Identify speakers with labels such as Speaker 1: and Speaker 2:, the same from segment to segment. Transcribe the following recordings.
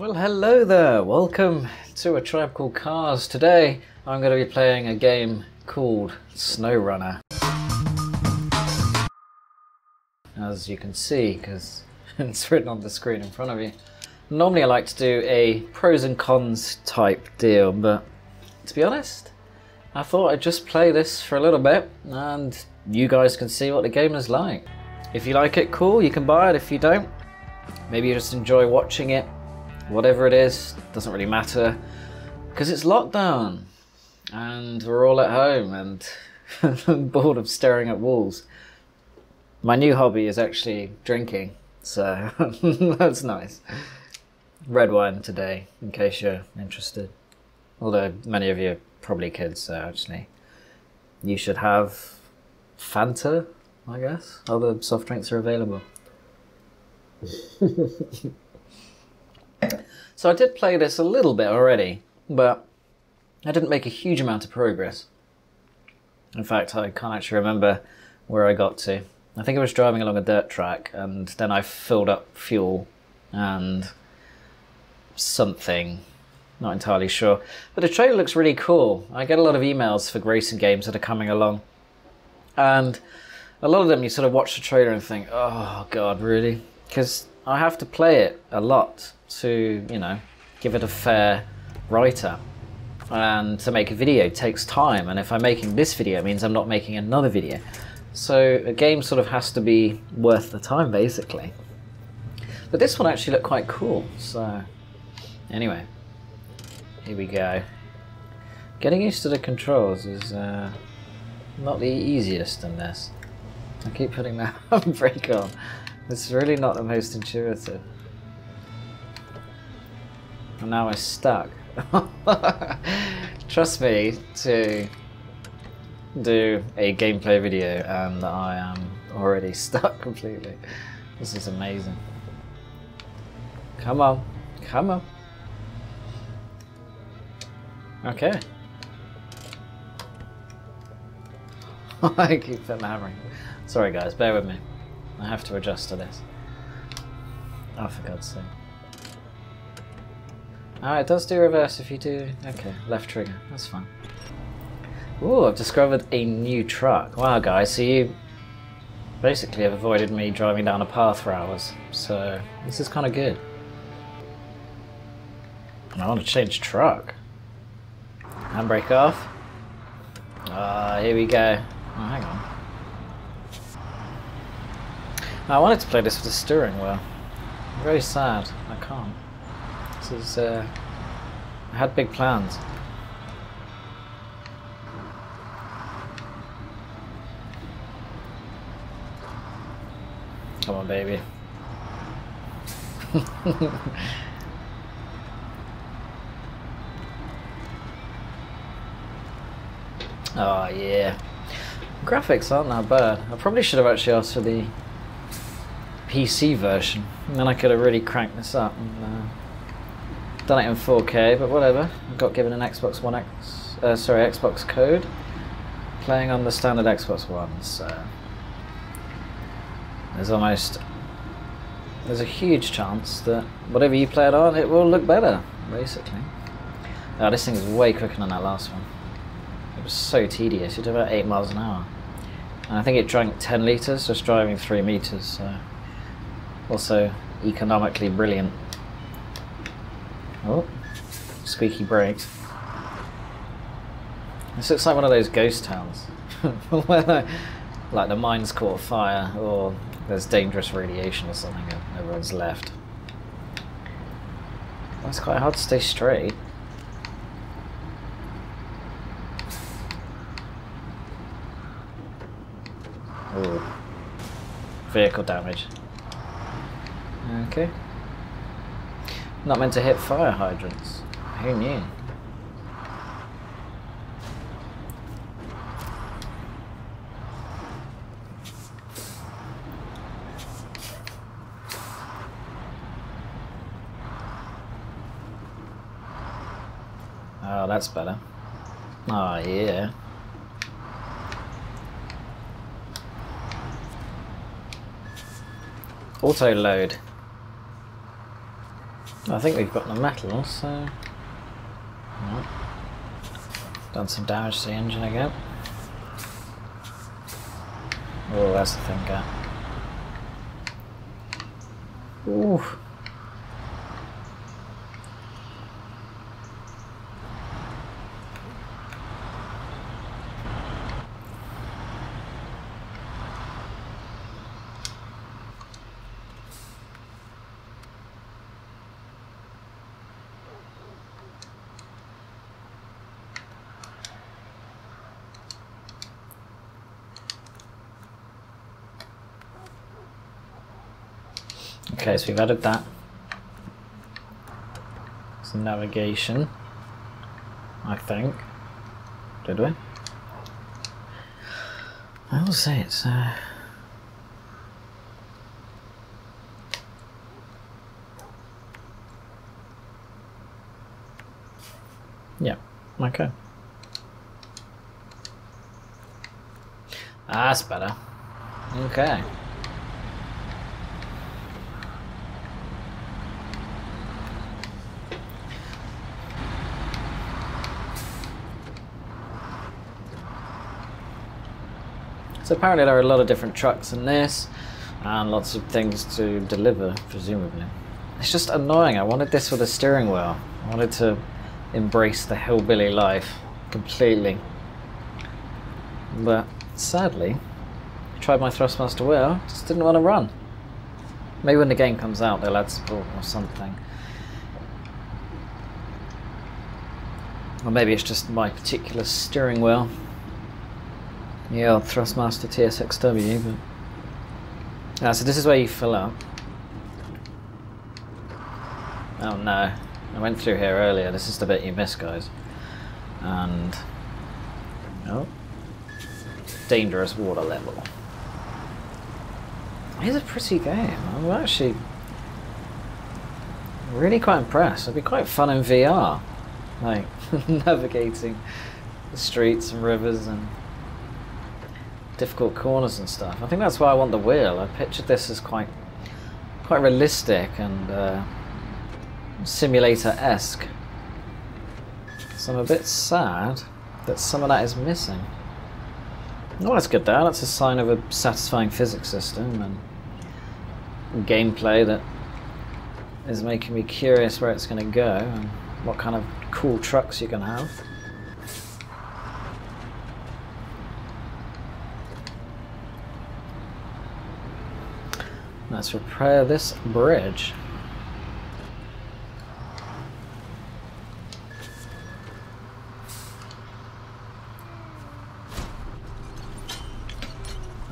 Speaker 1: Well, hello there. Welcome to a tribe called Cars. Today, I'm going to be playing a game called SnowRunner. As you can see, because it's written on the screen in front of you. Normally, I like to do a pros and cons type deal, but to be honest, I thought I'd just play this for a little bit and you guys can see what the game is like. If you like it, cool, you can buy it. If you don't, maybe you just enjoy watching it. Whatever it is, doesn't really matter. Because it's lockdown and we're all at home and I'm bored of staring at walls. My new hobby is actually drinking, so that's nice. Red wine today, in case you're interested. Although many of you are probably kids, so actually, you should have Fanta, I guess. Other soft drinks are available. so I did play this a little bit already, but I didn't make a huge amount of progress. In fact, I can't actually remember where I got to. I think I was driving along a dirt track and then I filled up fuel and something. Not entirely sure. But the trailer looks really cool. I get a lot of emails for racing games that are coming along. And a lot of them you sort of watch the trailer and think, oh god, really? Because I have to play it a lot to, you know, give it a fair write-up. And to make a video takes time, and if I'm making this video, it means I'm not making another video. So a game sort of has to be worth the time, basically. But this one actually looked quite cool, so... Anyway, here we go. Getting used to the controls is uh, not the easiest in this. I keep putting that brake on. It's really not the most intuitive. And now I'm stuck. Trust me to do a gameplay video um, and I am already stuck completely. This is amazing. Come on, come on. Okay. I keep hammering. Sorry guys, bear with me. I have to adjust to this. Oh, for God's sake. Oh, it does do reverse if you do... Okay, left trigger. That's fine. Ooh, I've discovered a new truck. Wow, guys, so you basically have avoided me driving down a path for hours. So, this is kind of good. I want to change truck. Handbrake off. Ah, uh, here we go. Oh, hang on. I wanted to play this with the steering wheel. I'm very sad. I can't. This is. Uh, I had big plans. Come on, baby. oh, yeah. Graphics aren't that bad. I probably should have actually asked for the PC version. And then I could have really cranked this up and uh, done it in 4K, but whatever. I got given an Xbox One X, uh, sorry, Xbox code, playing on the standard Xbox One, so there's almost, there's a huge chance that whatever you play it on, it will look better, basically. Oh, this thing is way quicker than that last one. It was so tedious, it did about 8 miles an hour. And I think it drank 10 litres just driving 3 metres, so also economically brilliant. Oh, squeaky brakes. This looks like one of those ghost towns. like the mines caught fire or there's dangerous radiation or something and everyone's left. That's quite hard to stay straight. Ooh. Vehicle damage. Okay. Not meant to hit fire hydrants. Who knew? Oh, that's better. Oh, yeah. Auto load. I think we've got the metal, so... Done some damage to the engine again. Oh, that's the thing, gap. Ooh. Okay, so we've added that. Some navigation, I think. Did we? I will say it's uh Yeah, okay. That's better. Okay. So apparently there are a lot of different trucks in this, and lots of things to deliver, presumably. It's just annoying. I wanted this with a steering wheel. I wanted to embrace the hillbilly life completely. But sadly, I tried my Thrustmaster wheel, just didn't want to run. Maybe when the game comes out they'll add support or something. Or maybe it's just my particular steering wheel. Yeah, Thrustmaster TSXW, but... Ah, so this is where you fill up. Oh no, I went through here earlier, this is the bit you miss guys. And... Oh. Dangerous water level. It's a pretty game, I'm actually really quite impressed. It'd be quite fun in VR. Like, navigating the streets and rivers and difficult corners and stuff. I think that's why I want the wheel. I pictured this as quite quite realistic and uh, simulator-esque. So I'm a bit sad that some of that is missing. Oh, that's good there. That's a sign of a satisfying physics system and gameplay that is making me curious where it's going to go and what kind of cool trucks you can have. Let's repair this bridge.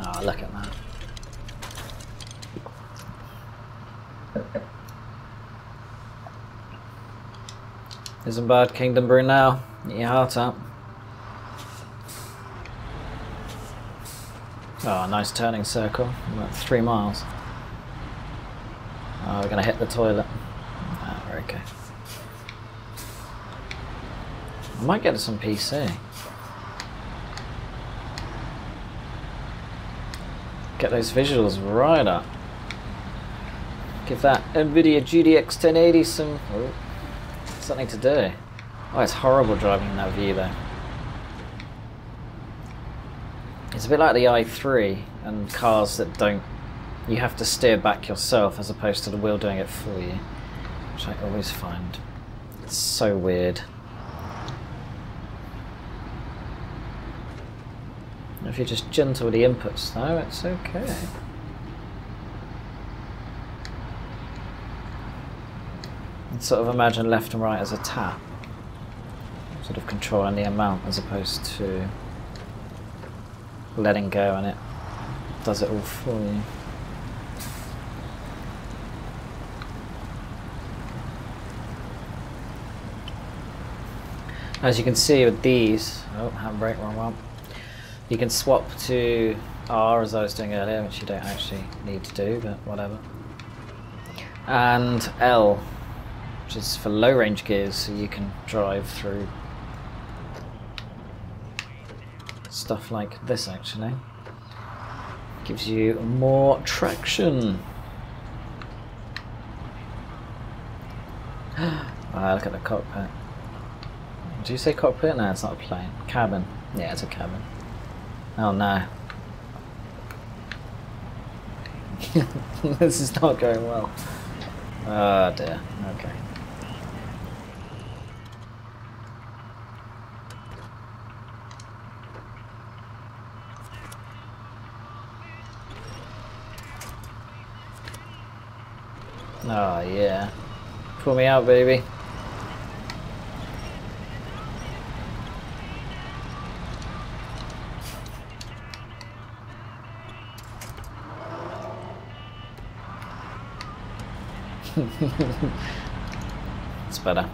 Speaker 1: Oh, look at that. bad, Kingdom Brew now. Get your heart up. Oh, ah, nice turning circle. About three miles. Oh, we're gonna hit the toilet. Ah, okay. I might get some PC. Get those visuals right up. Give that NVIDIA GTX 1080 some oh, something to do. Oh, it's horrible driving in that view though. It's a bit like the i3 and cars that don't you have to steer back yourself as opposed to the wheel doing it for you, which I always find so weird. If you're just gentle with the inputs though, it's okay. And sort of imagine left and right as a tap. Sort of controlling the amount as opposed to letting go and it does it all for you. As you can see with these, oh, handbrake, wrong one. You can swap to R as I was doing earlier, which you don't actually need to do, but whatever. And L, which is for low range gears, so you can drive through stuff like this actually. Gives you more traction. Ah, look at the cockpit. Did you say cockpit? No, it's not a plane. Cabin. Yeah, it's a cabin. Oh no. this is not going well. Oh dear. Okay. Oh yeah. Pull me out, baby. it's better.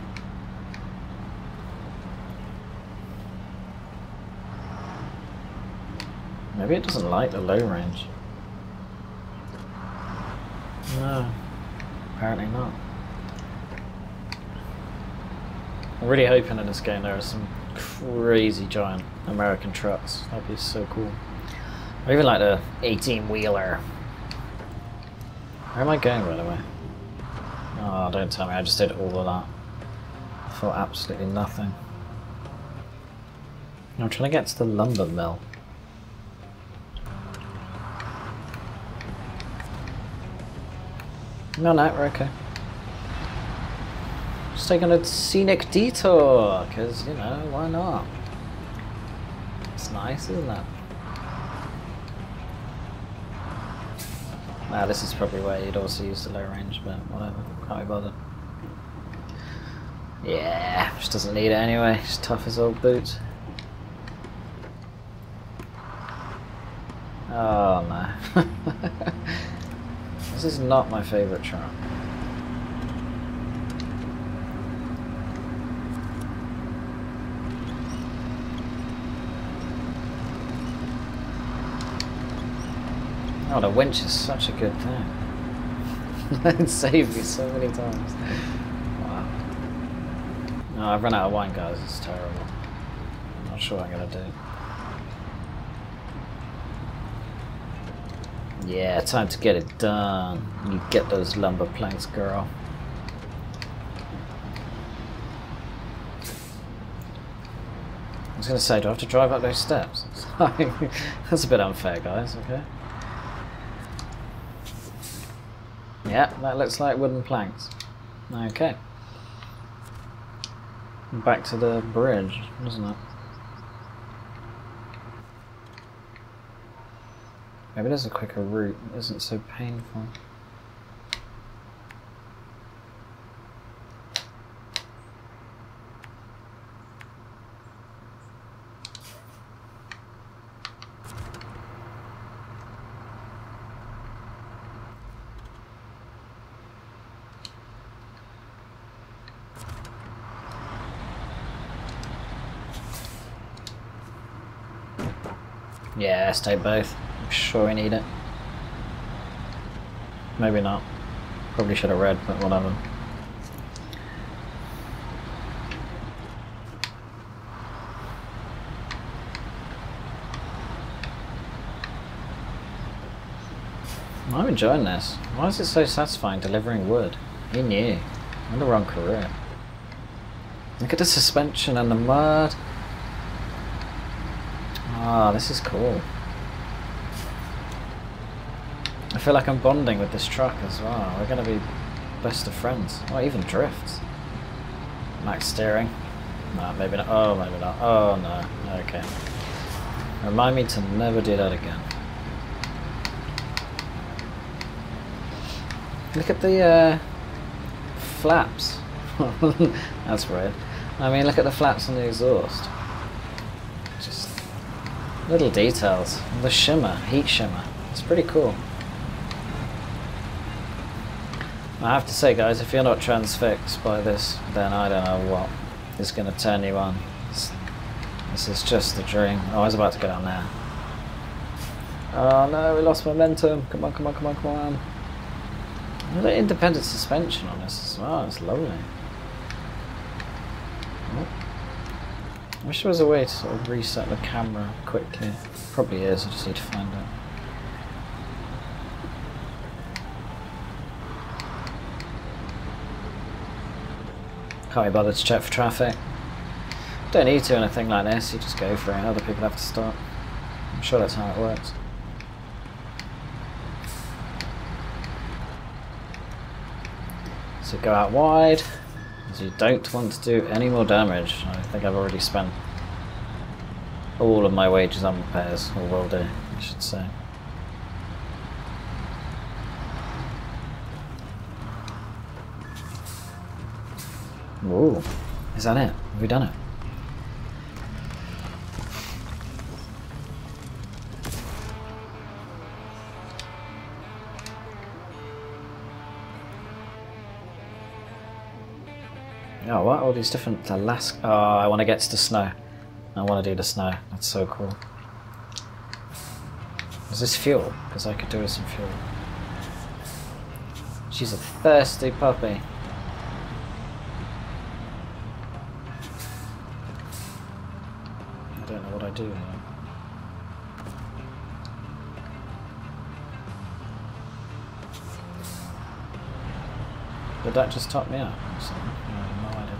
Speaker 1: Maybe it doesn't like the low range. No, apparently not. I'm really hoping in this game there are some crazy giant American trucks. That'd be so cool. Or even like the 18 wheeler. Where am I going by the way? Oh, don't tell me, I just did all of that. For absolutely nothing. I'm trying to get to the lumber mill. No, no, we're okay. Just taking a scenic detour, because, you know, why not? It's nice, isn't it? Ah, this is probably where you'd also use the low range, but whatever, can't be bothered. Yeah, just doesn't need it anyway, it's tough as old boots. Oh no. this is not my favourite truck. Oh, the winch is such a good thing. It saved me so many times. Wow. No, I've run out of wine, guys. It's terrible. I'm not sure what I'm going to do. Yeah, time to get it done. You get those lumber planks, girl. I was going to say, do I have to drive up those steps? That's a bit unfair, guys, okay? Yeah, that looks like wooden planks. Okay. Back to the bridge, doesn't it? Maybe there's a quicker route, isn't so painful. Yeah, let's take both. I'm sure we need it. Maybe not. Probably should have read, but whatever. I'm enjoying this. Why is it so satisfying delivering wood? He knew. I'm the wrong career. Look at the suspension and the mud. Ah, this is cool. I feel like I'm bonding with this truck as well. We're going to be best of friends. Oh, even drifts. Max steering. No, maybe not. Oh, maybe not. Oh, no. Okay. Remind me to never do that again. Look at the uh, flaps. That's weird. I mean, look at the flaps on the exhaust. Little details. The shimmer, heat shimmer. It's pretty cool. I have to say guys, if you're not transfixed by this, then I don't know what is going to turn you on. This, this is just a dream. Oh, I was about to go down there. Oh no, we lost momentum. Come on, come on, come on, come on. The independent suspension on this as well. It's lovely. I wish there was a way to sort of reset the camera quickly. Probably is, I just need to find it. Can't be bothered to check for traffic. Don't need to in a thing like this, you just go for it, other people have to stop. I'm sure that's how it works. So go out wide, as you don't want to do any more damage. I think I've already spent all of my wages on repairs, or will do, I should say. Ooh, is that it? Have we done it? These different Alaska. Oh, I want to get to the snow. I want to do the snow. That's so cool. Is this fuel? Because I could do with some fuel. She's a thirsty puppy. I don't know what I do here. Did that just top me up? So, no, no idea.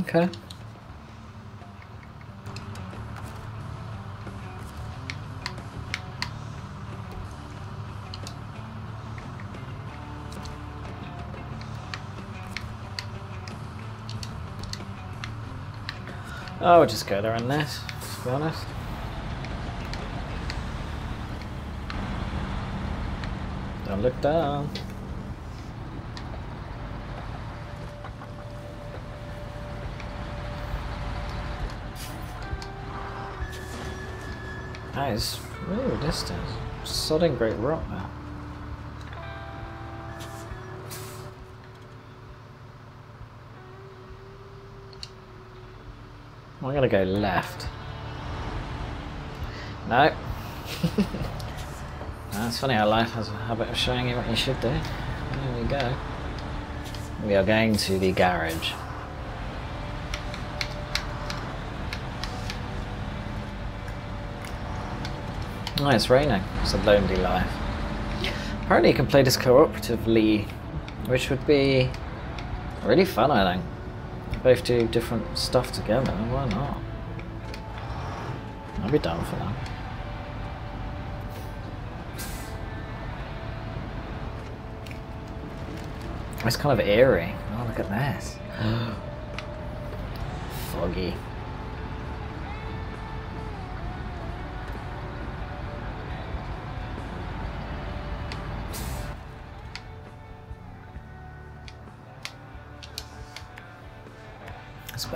Speaker 1: Okay. Oh, we'll just go there and this, to be honest. Don't look down. That is really distant. Sodding great rock there. I'm gonna go left. No. That's funny how life has a habit of showing you what you should do. There we go. We are going to the garage. Oh, it's raining. It's a lonely life. Apparently you can play this cooperatively, which would be really fun, I think. Both do different stuff together, why not? I'd be down for that. It's kind of eerie. Oh, look at this. Foggy.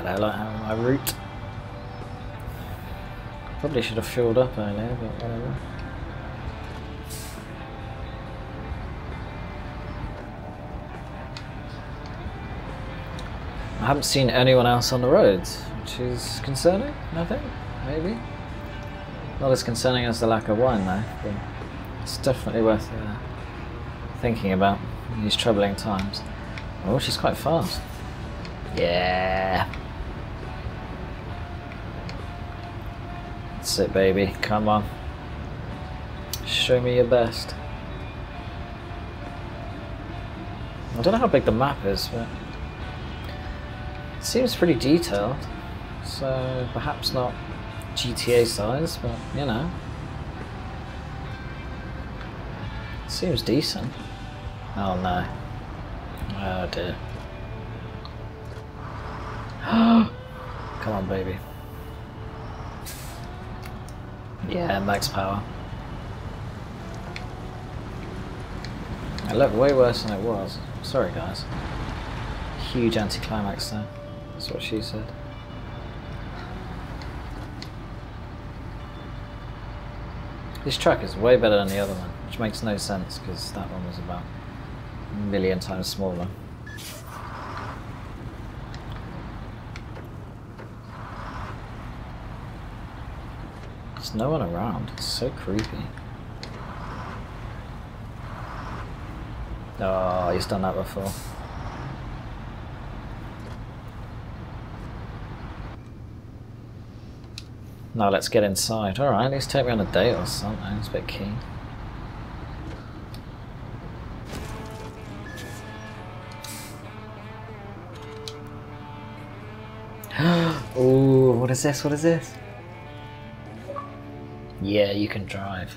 Speaker 1: Better. I like having my route. Probably should have filled up earlier, but whatever. I haven't seen anyone else on the roads, which is concerning, I think, maybe. Not as concerning as the lack of wine though, but it's definitely worth uh, thinking about in these troubling times. Oh, she's quite fast. Yeah. That's it, baby. Come on. Show me your best. I don't know how big the map is, but it seems pretty detailed. So perhaps not GTA size, but you know. Seems decent. Oh no. Oh dear. Come on, baby. Yeah, max power. It looked way worse than it was. Sorry, guys. Huge anticlimax there. That's what she said. This track is way better than the other one, which makes no sense because that one was about a million times smaller. There's no one around. It's so creepy. Oh, he's done that before. Now let's get inside. Alright, let's take me on a date or something. It's a bit keen. oh, what is this? What is this? Yeah, you can drive.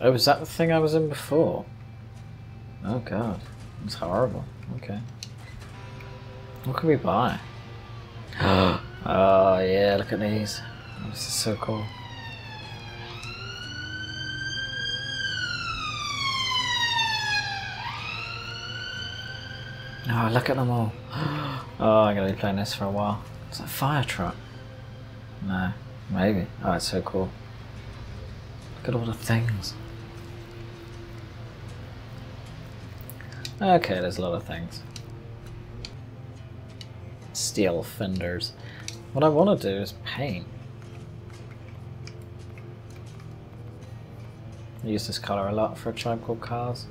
Speaker 1: Oh, was that the thing I was in before? Oh god, it's horrible. Okay. What can we buy? oh yeah, look at these. This is so cool. Oh, look at them all. Oh, I'm gonna be playing this for a while. It's a fire truck. No, maybe. Oh, it's so cool. Look at all the things. Okay, there's a lot of things. Steel fenders. What I want to do is paint. I use this color a lot for a tribe called Cars.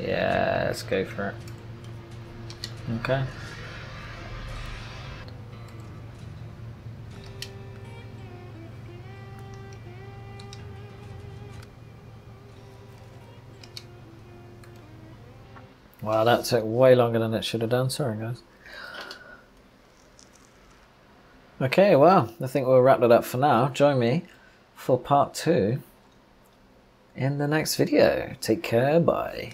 Speaker 1: Yeah, let's go for it. Okay. Wow, that took way longer than it should have done. Sorry, guys. Okay, well, I think we'll wrap that up for now. Join me for part two in the next video. Take care, bye.